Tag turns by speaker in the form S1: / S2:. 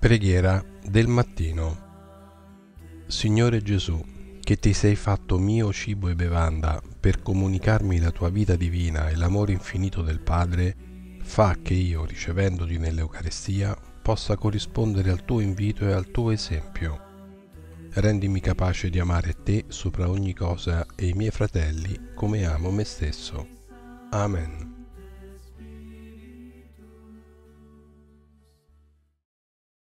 S1: Preghiera del mattino. Signore Gesù, che ti sei fatto mio cibo e bevanda per comunicarmi la tua vita divina e l'amore infinito del Padre, fa che io, ricevendoti nell'Eucarestia, possa corrispondere al tuo invito e al tuo esempio. Rendimi capace di amare te sopra ogni cosa e i miei fratelli come amo me stesso. Amen.